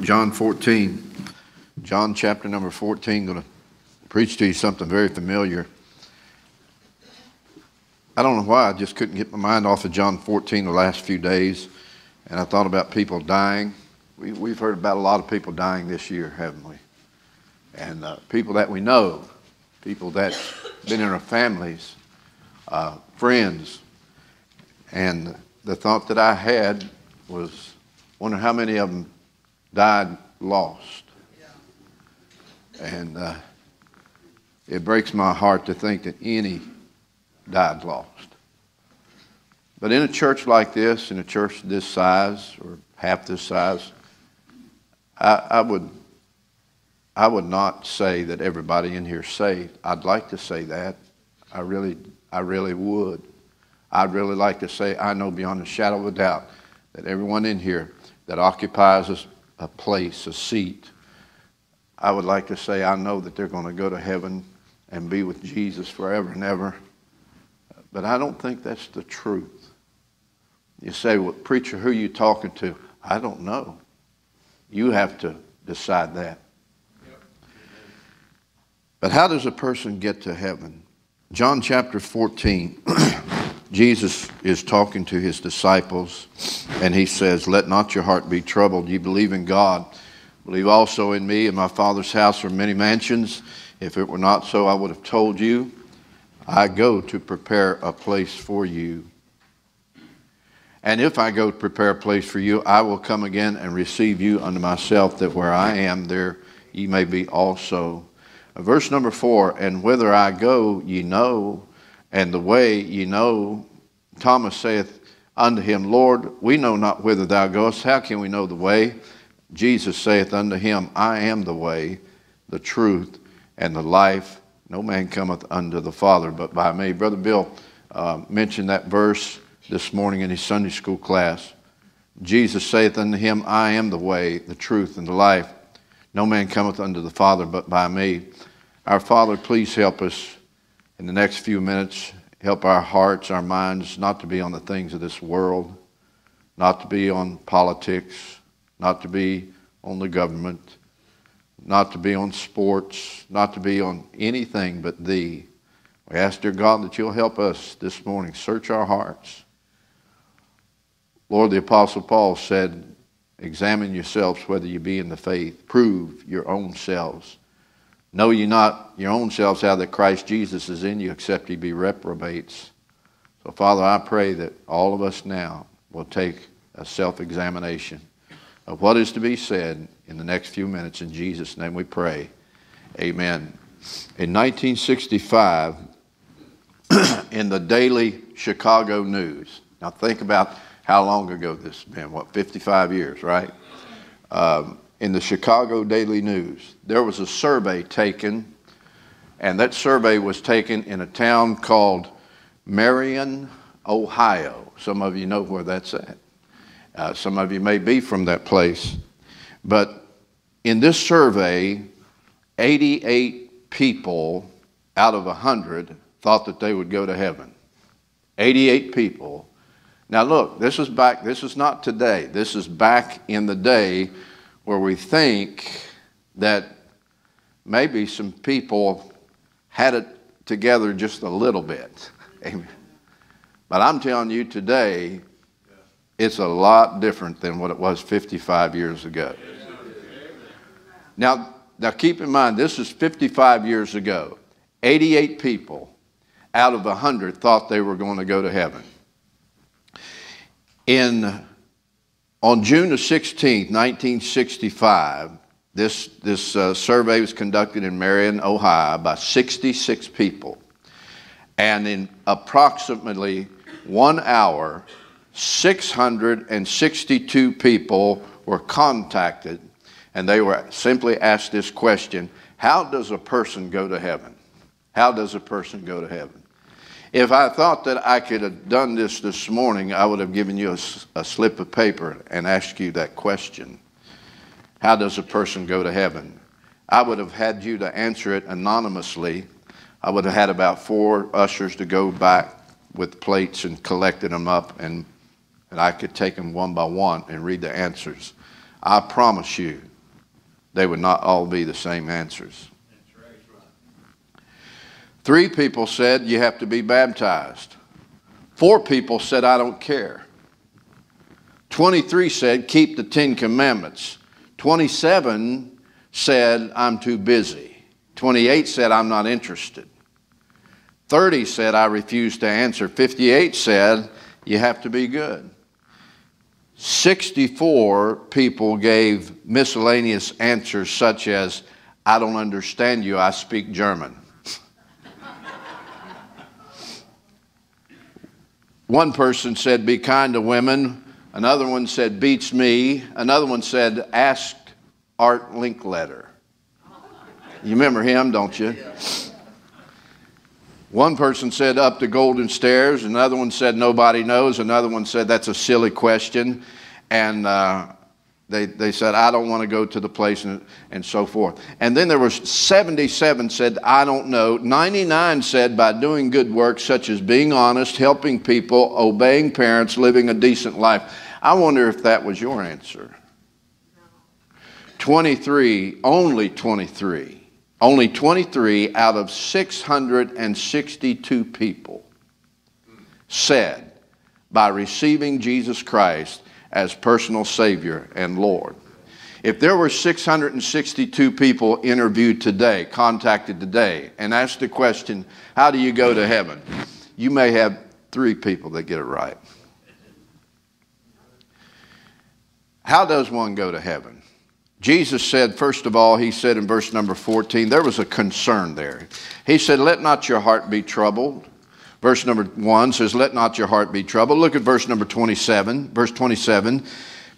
John 14. John chapter number 14. Going to preach to you something very familiar. I don't know why I just couldn't get my mind off of John 14 the last few days, and I thought about people dying. We, we've heard about a lot of people dying this year, haven't we? And uh, people that we know, people that's been in our families, uh, friends. And the thought that I had was, wonder how many of them died lost. And uh, it breaks my heart to think that any died lost. But in a church like this, in a church this size or half this size, I, I would I would not say that everybody in here is saved. I'd like to say that. I really I really would. I'd really like to say I know beyond a shadow of a doubt that everyone in here that occupies a, a place, a seat, I would like to say I know that they're going to go to heaven and be with Jesus forever and ever. But I don't think that's the truth. You say, well, preacher, who are you talking to? I don't know. You have to decide that. But how does a person get to heaven? John chapter 14, Jesus is talking to his disciples, and he says, Let not your heart be troubled. You believe in God. Believe also in me. In my Father's house are many mansions. If it were not so, I would have told you. I go to prepare a place for you. And if I go to prepare a place for you, I will come again and receive you unto myself, that where I am, there ye may be also. Verse number four, and whither I go, ye know, and the way ye know. Thomas saith unto him, Lord, we know not whither thou goest. How can we know the way? Jesus saith unto him, I am the way, the truth, and the life. No man cometh unto the Father but by me. Brother Bill uh, mentioned that verse this morning in his Sunday school class. Jesus saith unto him, I am the way, the truth, and the life. No man cometh unto the Father but by me. Our Father, please help us in the next few minutes. Help our hearts, our minds, not to be on the things of this world, not to be on politics, not to be on the government, not to be on sports, not to be on anything but Thee. We ask, dear God, that you'll help us this morning. Search our hearts. Lord, the Apostle Paul said, Examine yourselves whether you be in the faith. Prove your own selves. Know ye not your own selves how that Christ Jesus is in you, except ye be reprobates. So, Father, I pray that all of us now will take a self examination of what is to be said in the next few minutes. In Jesus' name we pray. Amen. In 1965, in the Daily Chicago News, now think about how long ago this has been, what, 55 years, right? Um, in the Chicago Daily News, there was a survey taken, and that survey was taken in a town called Marion, Ohio. Some of you know where that's at. Uh, some of you may be from that place. But in this survey, 88 people out of 100 thought that they would go to heaven. 88 people now, look, this is back, this is not today. This is back in the day where we think that maybe some people had it together just a little bit. Amen. But I'm telling you today, it's a lot different than what it was 55 years ago. Now, now keep in mind, this is 55 years ago. 88 people out of 100 thought they were going to go to heaven. In, on June the 16th, 1965, this, this uh, survey was conducted in Marion, Ohio by 66 people. And in approximately one hour, 662 people were contacted, and they were simply asked this question How does a person go to heaven? How does a person go to heaven? If I thought that I could have done this this morning, I would have given you a, a slip of paper and asked you that question. How does a person go to heaven? I would have had you to answer it anonymously. I would have had about four ushers to go back with plates and collected them up, and, and I could take them one by one and read the answers. I promise you, they would not all be the same answers. Three people said, You have to be baptized. Four people said, I don't care. 23 said, Keep the Ten Commandments. 27 said, I'm too busy. 28 said, I'm not interested. 30 said, I refuse to answer. 58 said, You have to be good. 64 people gave miscellaneous answers such as, I don't understand you, I speak German. One person said, Be kind to women. Another one said, Beats me. Another one said, Ask Art Linkletter. You remember him, don't you? One person said, Up the golden stairs. Another one said, Nobody knows. Another one said, That's a silly question. And uh, they, they said, I don't want to go to the place and, and so forth. And then there was 77 said, I don't know. 99 said, by doing good work such as being honest, helping people, obeying parents, living a decent life. I wonder if that was your answer. 23, only 23, only 23 out of 662 people said, by receiving Jesus Christ, as personal Savior and Lord. If there were 662 people interviewed today, contacted today, and asked the question, How do you go to heaven? you may have three people that get it right. How does one go to heaven? Jesus said, first of all, he said in verse number 14, there was a concern there. He said, Let not your heart be troubled. Verse number 1 says, Let not your heart be troubled. Look at verse number 27. Verse 27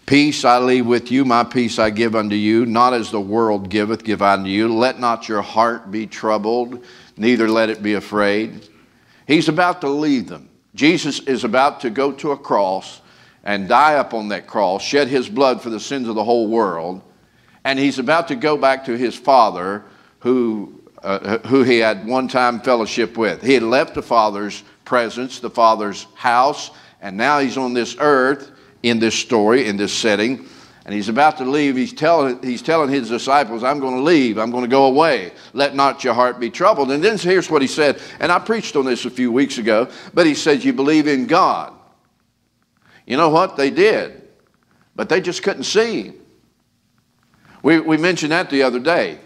Peace I leave with you, my peace I give unto you, not as the world giveth, give unto you. Let not your heart be troubled, neither let it be afraid. He's about to leave them. Jesus is about to go to a cross and die up on that cross, shed his blood for the sins of the whole world, and he's about to go back to his Father who uh, who he had one time fellowship with. He had left the Father's presence, the Father's house, and now he's on this earth in this story, in this setting, and he's about to leave. He's telling, he's telling his disciples, I'm going to leave. I'm going to go away. Let not your heart be troubled. And then here's what he said, and I preached on this a few weeks ago, but he said, You believe in God. You know what? They did, but they just couldn't see. We, we mentioned that the other day.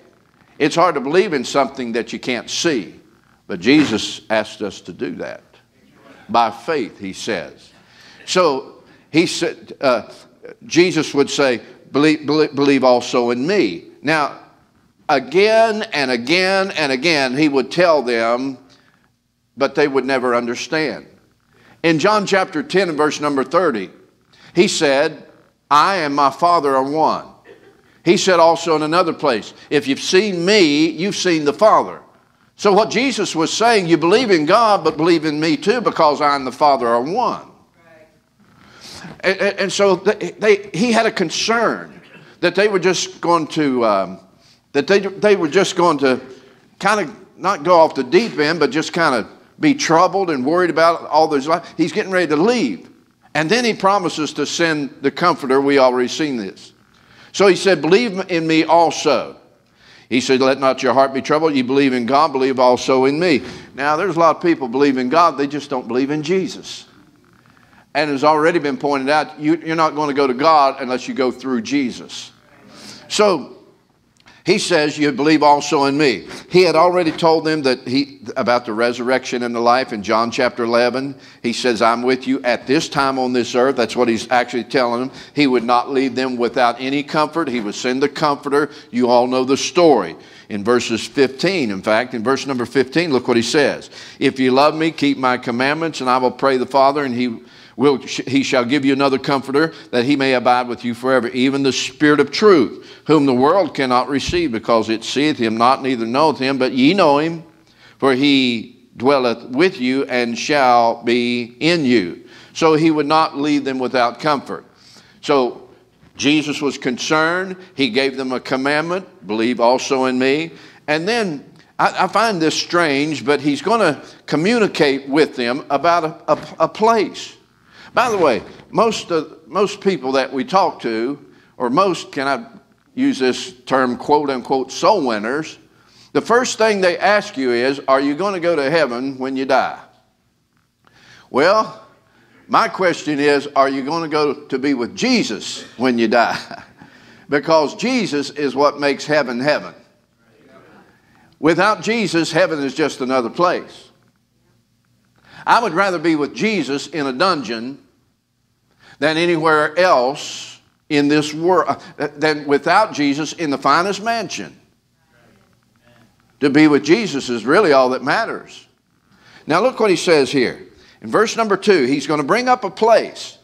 It's hard to believe in something that you can't see, but Jesus asked us to do that. By faith, he says. So he said, uh, Jesus would say, believe, believe, also in me. Now, again and again and again, he would tell them, but they would never understand. In John chapter 10 and verse number 30, he said, I and my Father are one. He said also in another place, If you've seen me, you've seen the Father. So, what Jesus was saying, you believe in God, but believe in me too, because I and the Father are one. And, and, so they, they, he had a concern that they were just going to, um, that they, they were just going to kind of not go off the deep end, but just kind of be troubled and worried about all this life. He's getting ready to leave. And then he promises to send the comforter. We already seen this. So he said, Believe in me also. He said, Let not your heart be troubled. You believe in God, believe also in me. Now, there's a lot of people believe in God, they just don't believe in Jesus. And it's already been pointed out, you, are not going to go to God unless you go through Jesus. So he says, You believe also in me. He had already told them that he about the resurrection and the life in John chapter 11. He says, I'm with you at this time on this earth. That's what he's actually telling them. He would not leave them without any comfort. He would send the comforter. You all know the story. In verses 15, in fact, in verse number 15, look what he says. If you love me, keep my commandments, and I will pray the Father, and he will, he shall give you another comforter that he may abide with you forever, even the Spirit of truth, whom the world cannot receive, because it seeth him not, neither knoweth him, but ye know him, for he dwelleth with you and shall be in you. So he would not leave them without comfort. So Jesus was concerned. He gave them a commandment believe also in me. And then I, I find this strange, but he's going to communicate with them about a, a, a place. By the way, most, of, most people that we talk to or most, can I use this term, quote unquote, soul winners, the first thing they ask you is, Are you going to go to heaven when you die? Well, my question is, Are you going to go to be with Jesus when you die? because Jesus is what makes heaven heaven. Without Jesus, heaven is just another place. I would rather be with Jesus in a dungeon than anywhere else in this world, uh, than without Jesus in the finest mansion. To be with Jesus is really all that matters. Now, look what he says here. In verse number two, he's going to bring up a place.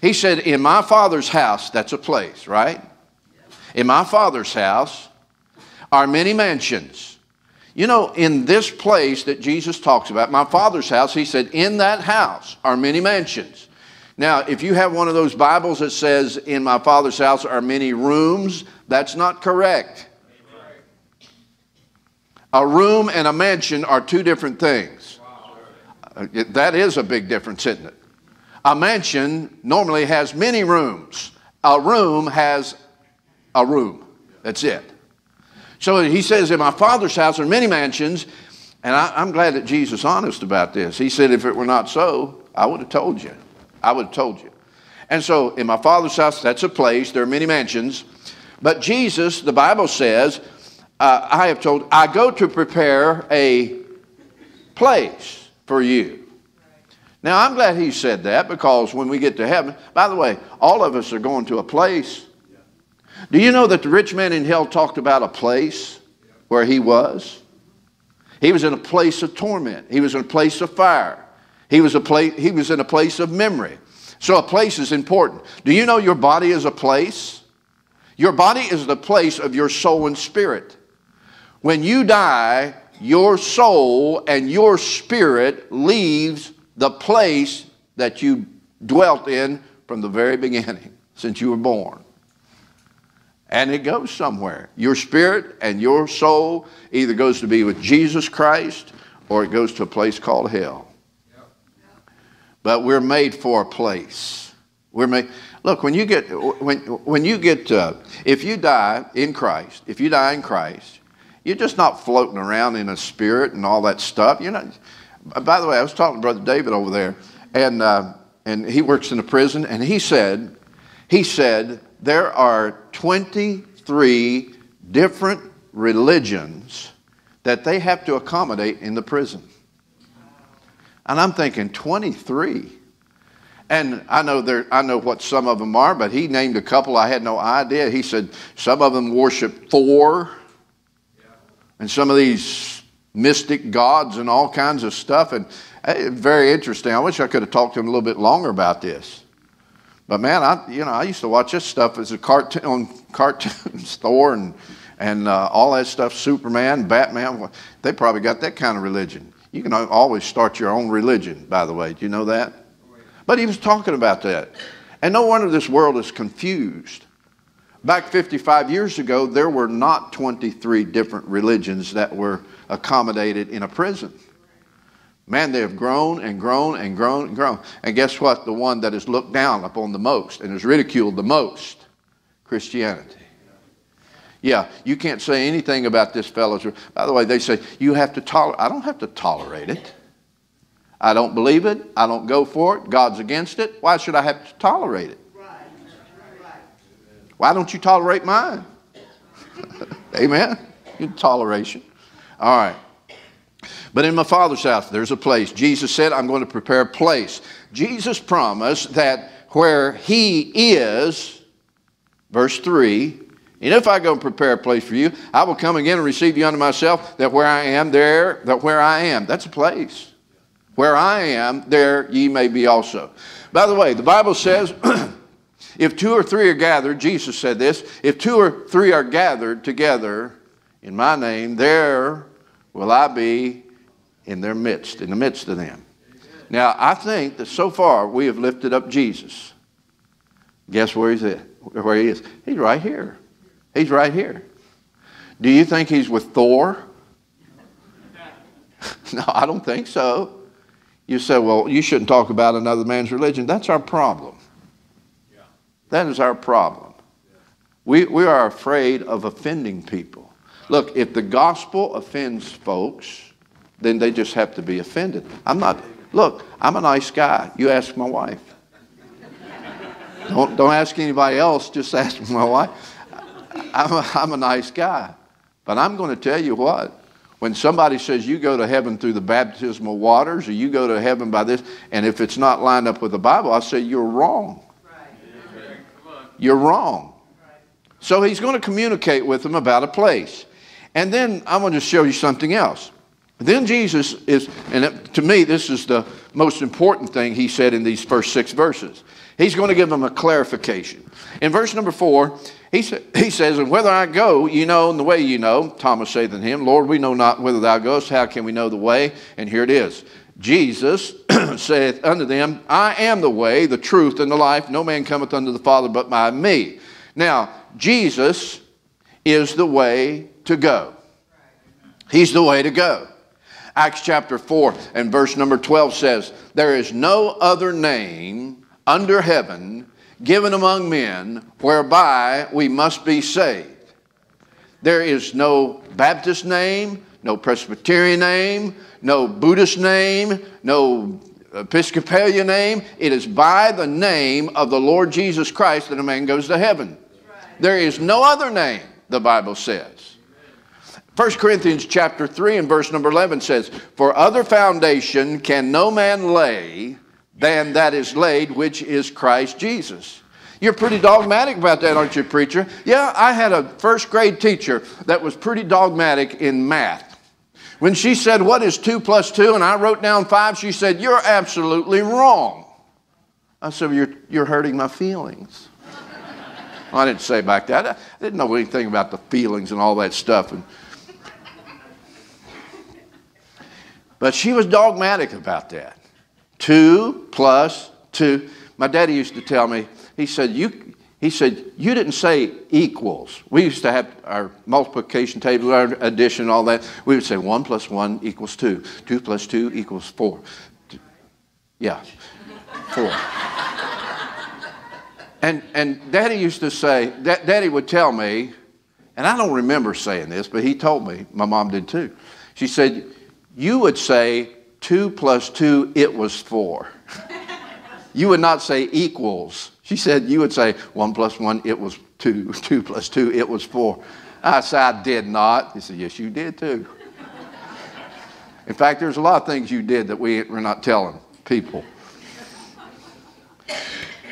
He said, In my father's house, that's a place, right? In my father's house are many mansions. You know, in this place that Jesus talks about, my father's house, he said, In that house are many mansions. Now, if you have one of those Bibles that says, In my father's house are many rooms, that's not correct. A room and a mansion are two different things. Uh, that is a big difference, isn't it? A mansion normally has many rooms. A room has a room. That's it. So he says, In my father's house are many mansions, and I, am glad that Jesus is honest about this. He said, If it were not so, I would have told you. I would have told you. And so, in my father's house, that's a place. There are many mansions. But Jesus, the Bible says, uh, I have told, I go to prepare a place for you. Now, I'm glad he said that because when we get to heaven, by the way, all of us are going to a place. Do you know that the rich man in hell talked about a place where he was? He was in a place of torment, he was in a place of fire, he was, a place, he was in a place of memory. So, a place is important. Do you know your body is a place? Your body is the place of your soul and spirit. When you die, your soul and your spirit leaves the place that you dwelt in from the very beginning, since you were born. And it goes somewhere. Your spirit and your soul either goes to be with Jesus Christ or it goes to a place called hell. But we're made for a place. We're made. Look, when you get when when you get uh, if you die in Christ, if you die in Christ, you're just not floating around in a spirit and all that stuff. You're not. By the way, I was talking to Brother David over there, and uh, and he works in a prison, and he said, he said there are 23 different religions that they have to accommodate in the prison. And I'm thinking 23. And I know there, I know what some of them are, but he named a couple I had no idea. He said some of them worship Thor and some of these mystic gods and all kinds of stuff. And uh, very interesting. I wish I could have talked to him a little bit longer about this. But man, I you know I used to watch this stuff as a cartoon on cartoons, Thor and and uh, all that stuff, Superman, Batman. They probably got that kind of religion. You can always start your own religion, by the way. Do you know that? But he was talking about that. And no wonder this world is confused. Back 55 years ago, there were not 23 different religions that were accommodated in a prison. Man, they have grown and grown and grown and grown. And guess what? The one that is looked down upon the most and is ridiculed the most Christianity. Yeah, you can't say anything about this fellow's. By the way, they say you have to tolerate. I don't have to tolerate it. I don't believe it. I don't go for it. God's against it. Why should I have to tolerate it? Why don't you tolerate mine? Amen. Good toleration. All right. But in my Father's house, there's a place. Jesus said, I'm going to prepare a place. Jesus promised that where He is, verse 3, and if I go and prepare a place for you, I will come again and receive you unto myself, that where I am, there, that where I am, that's a place. Where I am, there ye may be also. By the way, the Bible says, If two or three are gathered, Jesus said this, if two or three are gathered together in my name, there will I be in their midst, in the midst of them. Now, I think that so far we have lifted up Jesus. Guess where he's at? Where he is? He's right here. He's right here. Do you think he's with Thor? no, I don't think so. You say, well, you shouldn't talk about another man's religion. That's our problem. That is our problem. We, we are afraid of offending people. Look, if the gospel offends folks, then they just have to be offended. I'm not, look, I'm a nice guy. You ask my wife. Don't, don't ask anybody else, just ask my wife. I'm a, I'm a nice guy. But I'm going to tell you what, when somebody says you go to heaven through the baptismal waters or you go to heaven by this, and if it's not lined up with the Bible, I say you're wrong. You're wrong. So he's going to communicate with them about a place. And then I'm going to show you something else. Then Jesus is, and to me, this is the most important thing he said in these first six verses. He's going to give them a clarification. In verse number four, he, sa- he says, And whether I go, you know, and the way you know, Thomas saith unto him, Lord, we know not whither thou goest, how can we know the way? And here it is. Jesus saith unto them, I am the way, the truth, and the life. No man cometh unto the Father but by me. Now, Jesus is the way to go. He's the way to go. Acts chapter 4 and verse number 12 says, There is no other name under heaven given among men whereby we must be saved. There is no Baptist name, no Presbyterian name, no Buddhist name, no Episcopalian name. It is by the name of the Lord Jesus Christ that a man goes to heaven. There is no other name, the Bible says. 1 Corinthians chapter 3 and verse number 11 says, For other foundation can no man lay than that is laid, which is Christ Jesus. You're pretty dogmatic about that, aren't you, preacher? Yeah, I had a first grade teacher that was pretty dogmatic in math. When she said, What is 2 plus 2? and I wrote down 5, she said, You're absolutely wrong. I said, you're, you're hurting my feelings. well, I didn't say back that. I didn't know anything about the feelings and all that stuff. And, but she was dogmatic about that. 2 plus 2. My daddy used to tell me, he said, you, he said, you didn't say equals. We used to have our multiplication table, our addition, all that. We would say 1 plus 1 equals 2. 2 plus 2 equals 4. Yeah, 4. and, and Daddy used to say, Daddy would tell me, and I don't remember saying this, but he told me, my mom did too. She said, you would say 2 plus 2, it was 4. you would not say equals. She said, You would say, 1 plus 1, it was 2. 2 plus 2, it was 4. I said, I did not. He said, Yes, you did too. In fact, there's a lot of things you did that we, we're not telling people.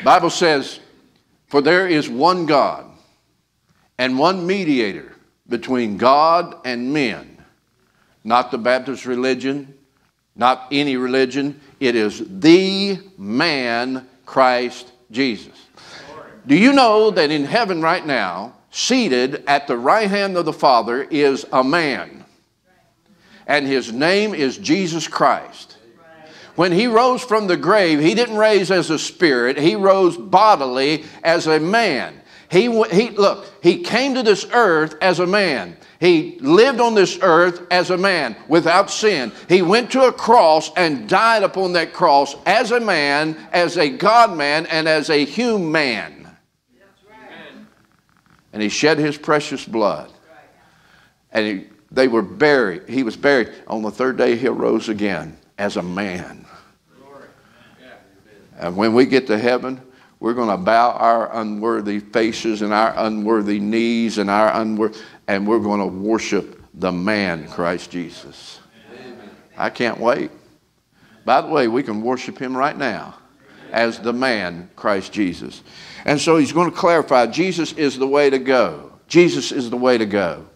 Bible says, For there is one God and one mediator between God and men. Not the Baptist religion, not any religion. It is the man, Christ Jesus. Do you know that in heaven right now, seated at the right hand of the Father, is a man? And his name is Jesus Christ. When he rose from the grave, he didn't rise as a spirit, he rose bodily as a man. He, he, look, he came to this earth as a man. He lived on this earth as a man without sin. He went to a cross and died upon that cross as a man, as a God man, and as a human. Man. And he shed his precious blood. And he, they were buried. He was buried. On the third day, he arose again as a man. And when we get to heaven, we're going to bow our unworthy faces and our unworthy knees and our unworthy, and we're going to worship the man, Christ Jesus. I can't wait. By the way, we can worship him right now as the man, Christ Jesus. And so he's going to clarify Jesus is the way to go. Jesus is the way to go.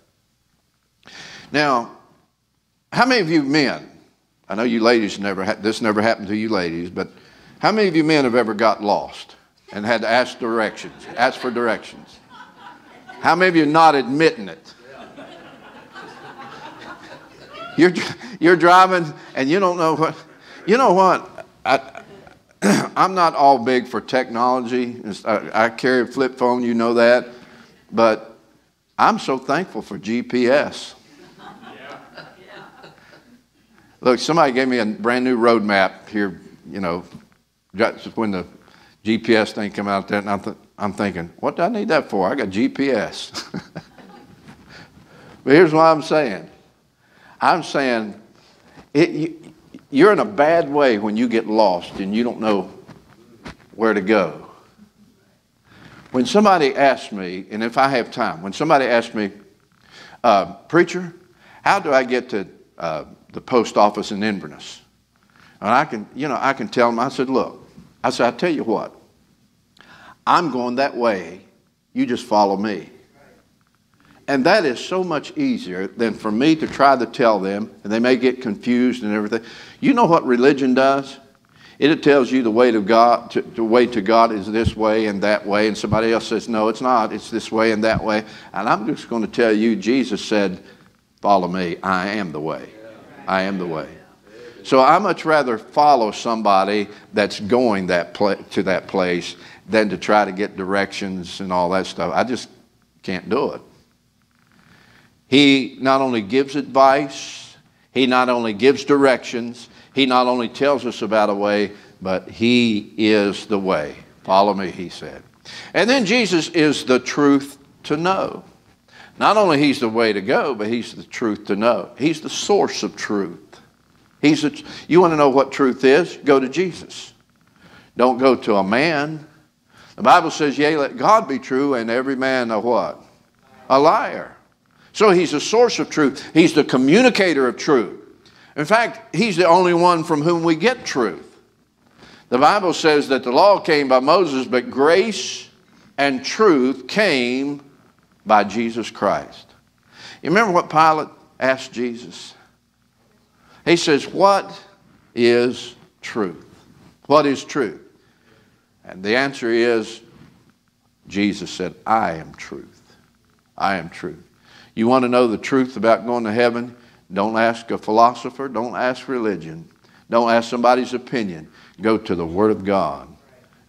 Now, how many of you men, I know you ladies never, ha- this never happened to you ladies, but how many of you men have ever got lost? And had to ask directions, ask for directions. How many of you are not admitting it? You're, you're driving and you don't know what. You know what? I, I'm not all big for technology. I, I carry a flip phone, you know that. But I'm so thankful for GPS. Look, somebody gave me a brand new road map here, you know, when the GPS thing come out there, and I'm, th- I'm thinking, what do I need that for? I got GPS. but here's what I'm saying I'm saying it, you, you're in a bad way when you get lost and you don't know where to go. When somebody asks me, and if I have time, when somebody asks me, uh, Preacher, how do I get to uh, the post office in Inverness? And I can, you know, I can tell them, I said, Look, I said, I'll tell you what, I'm going that way. You just follow me. And that is so much easier than for me to try to tell them, and they may get confused and everything. You know what religion does? It tells you the way to God, to, the way to God is this way and that way, and somebody else says, no, it's not. It's this way and that way. And I'm just going to tell you, Jesus said, follow me. I am the way. I am the way. So I much rather follow somebody that's going that to that place than to try to get directions and all that stuff. I just can't do it. He not only gives advice, he not only gives directions, he not only tells us about a way, but he is the way. Follow me, he said. And then Jesus is the truth to know. Not only he's the way to go, but he's the truth to know. He's the source of truth. He's a, you want to know what truth is? Go to Jesus. Don't go to a man. The Bible says, Yea, let God be true, and every man a what? A liar. So he's the source of truth. He's the communicator of truth. In fact, he's the only one from whom we get truth. The Bible says that the law came by Moses, but grace and truth came by Jesus Christ. You remember what Pilate asked Jesus? He says, What is truth? What is truth? And the answer is Jesus said, I am truth. I am truth. You want to know the truth about going to heaven? Don't ask a philosopher. Don't ask religion. Don't ask somebody's opinion. Go to the Word of God.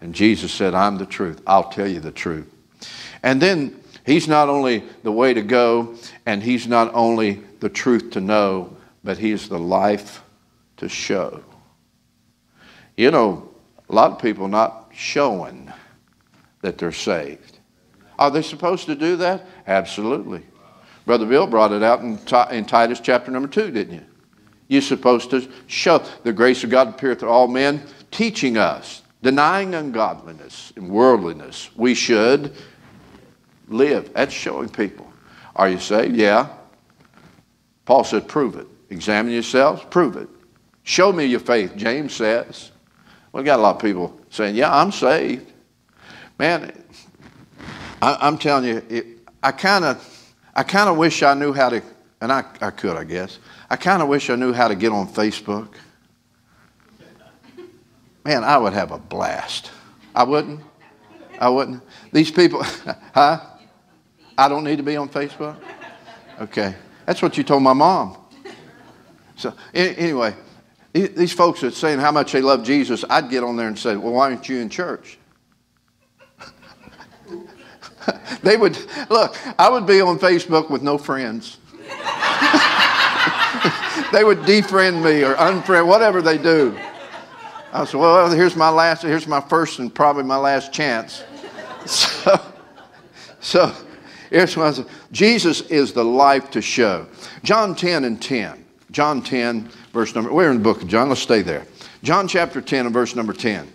And Jesus said, I'm the truth. I'll tell you the truth. And then He's not only the way to go, and He's not only the truth to know, but He's the life to show. You know, a lot of people not showing that they're saved. Are they supposed to do that? Absolutely. Brother Bill brought it out in, in Titus chapter number 2, didn't you? You're supposed to show the grace of God appeareth to all men, teaching us, denying ungodliness and worldliness. We should live. That's showing people. Are you saved? Yeah. Paul said, prove it. Examine yourselves, prove it. Show me your faith, James says. We got a lot of people saying, yeah, I'm saved. Man, I, am telling you, it, I kind of I kind of wish I knew how to, and I, I could, I guess. I kind of wish I knew how to get on Facebook. Man, I would have a blast. I wouldn't. I wouldn't. These people, huh? I don't need to be on Facebook? Okay. That's what you told my mom. So, anyway, these folks are saying how much they love Jesus. I'd get on there and say, Well, why aren't you in church? they would, look, I would be on Facebook with no friends. they would defriend me or unfriend, whatever they do. I said, well, here's my last, here's my first and probably my last chance. So, so here's what I said. Jesus is the life to show. John 10 and 10. John 10, verse number, we're in the book of John, let's stay there. John chapter 10 and verse number 10.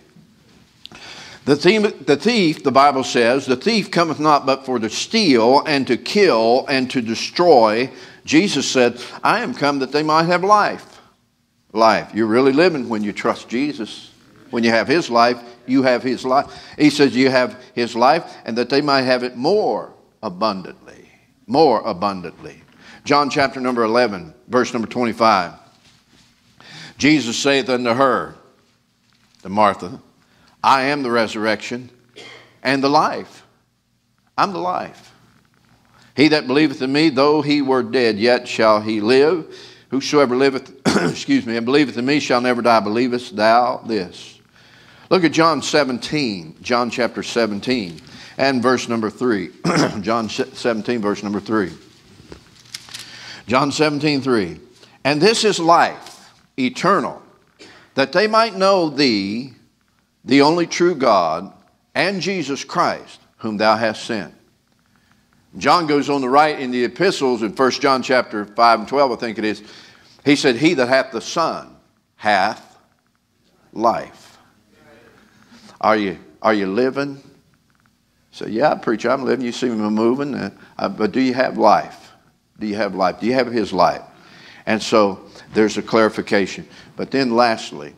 The thief, the thief, the Bible says, the thief cometh not but for to steal and to kill and to destroy. Jesus said, I am come that they might have life. Life. You're really living when you trust Jesus. When you have His life, you have His life. He says, You have His life, and that they might have it more abundantly. More abundantly. John chapter number 11, verse number 25. Jesus saith unto her, to Martha, I am the resurrection and the life. I'm the life. He that believeth in me, though he were dead, yet shall he live. Whosoever liveth, excuse me, and believeth in me shall never die. Believest thou this? Look at John 17, John chapter 17, and verse number 3. John 17, verse number 3. John 17, 3. And this is life, eternal, that they might know thee, the only true God, and Jesus Christ, whom thou hast sent. John goes on to write in the epistles in 1 John chapter 5 and 12, I think it is, he said, He that hath the Son hath life. Are you, are you living? So, yeah, preacher, I'm living. You see me moving. Uh, uh, but do you have life? Do you have life? Do you have His life? And so there's a clarification. But then, lastly,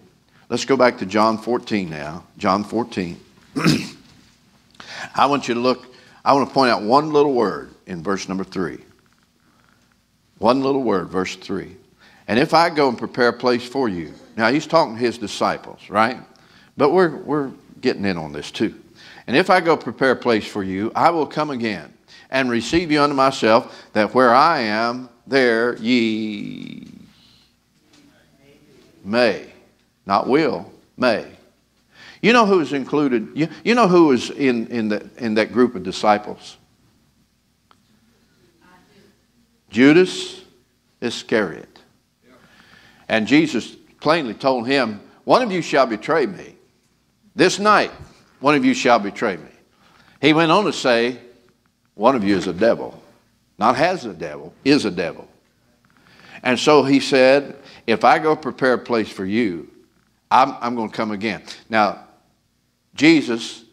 let's go back to John 14 now. John 14. I want you to look, I want to point out one little word in verse number 3. One little word, verse 3. And if I go and prepare a place for you. Now, he's talking to his disciples, right? But we're, we're getting in on this too. And if I go prepare a place for you, I will come again and receive you unto myself, that where I am, there ye may. Not will, may. You know who is included? You, you know who is in, in, the, in that group of disciples? Judas Iscariot. And Jesus plainly told him, One of you shall betray me. This night, one of you shall betray me. He went on to say, One of you is a devil. Not has a devil, is a devil. And so he said, If I go prepare a place for you, I'm, I'm going to come again. Now, Jesus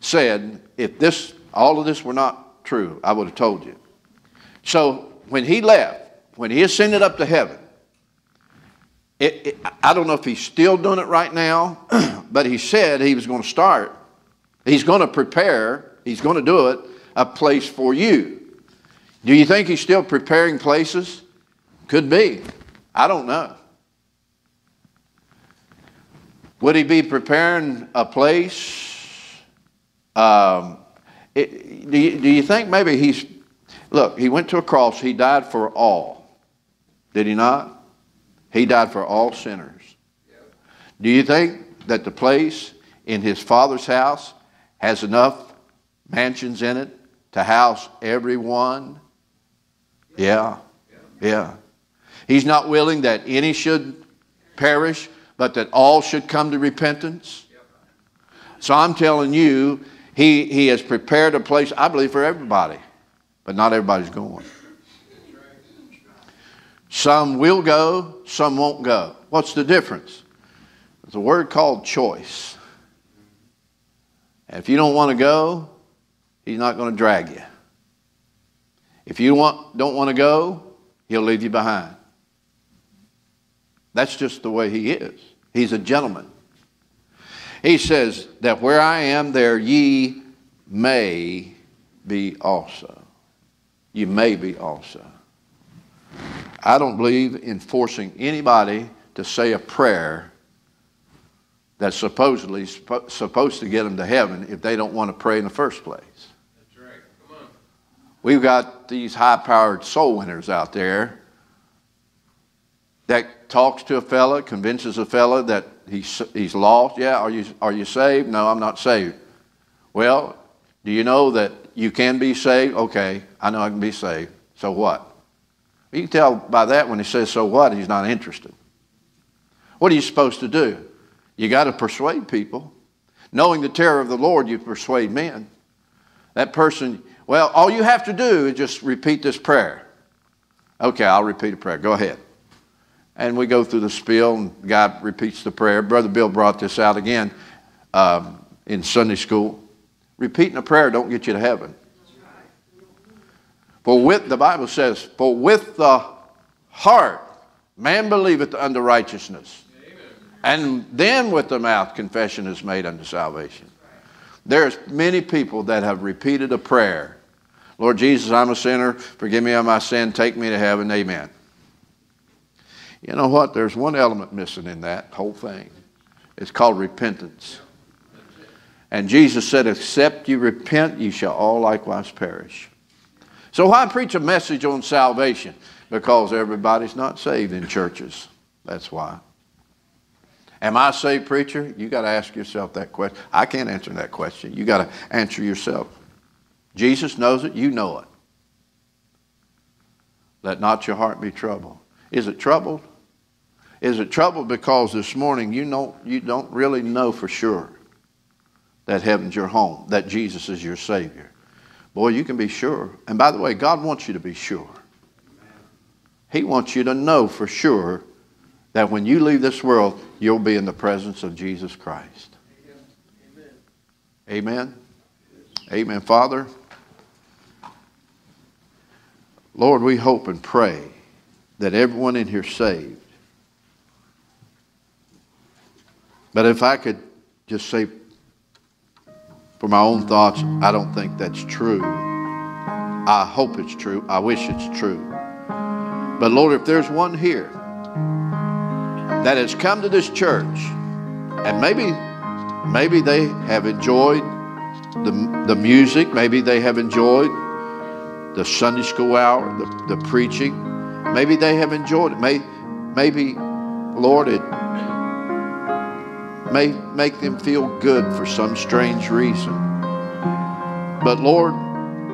said, If this, all of this were not true, I would have told you. So when he left, when he ascended up to heaven, it, it, I don't know if he's still doing it right now, but he said he was going to start. He's going to prepare, he's going to do it, a place for you. Do you think he's still preparing places? Could be. I don't know. Would he be preparing a place? Um, it, do, you, do you think maybe he's, look, he went to a cross, he died for all. Did he not? He died for all sinners. Do you think that the place in his father's house has enough mansions in it to house everyone? Yeah. Yeah. He's not willing that any should perish, but that all should come to repentance. So I'm telling you, he, he has prepared a place, I believe, for everybody, but not everybody's going. Some will go, some won't go. What's the difference? There's a word called choice. And if you don't want to go, he's not going to drag you. If you want, don't want to go, he'll leave you behind. That's just the way he is. He's a gentleman. He says that where I am, there ye may be also. You may be also. I don't believe in forcing anybody to say a prayer that's supposedly supposed to get them to heaven if they don't want to pray in the first place. That's right. Come on. We've got these high-powered soul winners out there that talks to a fella, convinces a fella that he's, he's lost. Yeah, are you, are you saved? No, I'm not saved. Well, do you know that you can be saved? Okay, I know I can be saved. So what? You can tell by that when he says, so what, he's not interested. What are you supposed to do? You got to persuade people. Knowing the terror of the Lord, you persuade men. That person, well, all you have to do is just repeat this prayer. Okay, I'll repeat a prayer. Go ahead. And we go through the spiel, and God repeats the prayer. Brother Bill brought this out again um, in Sunday school. Repeating a prayer don't get you to heaven. For with, the Bible says, for with the heart man believeth unto righteousness. And then with the mouth confession is made unto salvation. There's many people that have repeated a prayer. Lord Jesus, I'm a sinner. Forgive me of my sin. Take me to heaven. Amen. You know what? There's one element missing in that whole thing. It's called repentance. And Jesus said, Except you repent, you shall all likewise perish. So why preach a message on salvation? Because everybody's not saved in churches. That's why. Am I a saved preacher? You got to ask yourself that question. I can't answer that question. You got to answer yourself. Jesus knows it, you know it. Let not your heart be troubled. Is it troubled? Is it troubled because this morning you don't, you don't really know for sure that heaven's your home, that Jesus is your Savior, boy, you can be sure. And by the way, God wants you to be sure. He wants you to know for sure that when you leave this world, you'll be in the presence of Jesus Christ. Amen. Amen. Father, Lord, we hope and pray that everyone in here saved. But if I could just say for my own thoughts, I don't think that's true. I hope it's true. I wish it's true. But Lord, if there's one here that has come to this church and maybe maybe they have enjoyed the, the music, maybe they have enjoyed the Sunday school hour, the, the preaching, maybe they have enjoyed it. May, maybe, Lord, it may make them feel good for some strange reason. But Lord,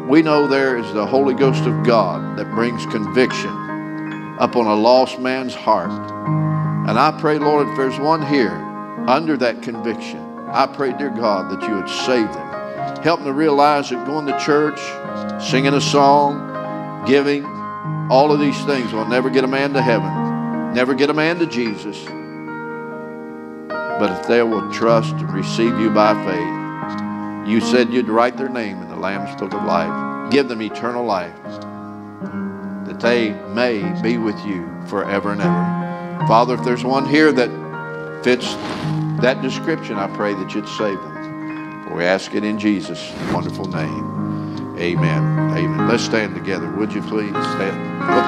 we know there is the Holy Ghost of God that brings conviction upon a lost man's heart. And I pray, Lord, if there's one here under that conviction, I pray, dear God, that you would save them. Help them to realize that going to church, singing a song, giving, all of these things will never get a man to heaven, never get a man to Jesus. But if they will trust and receive you by faith, you said you'd write their name in the Lamb's Book of Life. Give them eternal life, that they may be with you forever and ever. Father, if there's one here that fits that description, I pray that you'd save them. We ask it in Jesus' wonderful name. Amen. Amen. Let's stand together, would you please? Stand.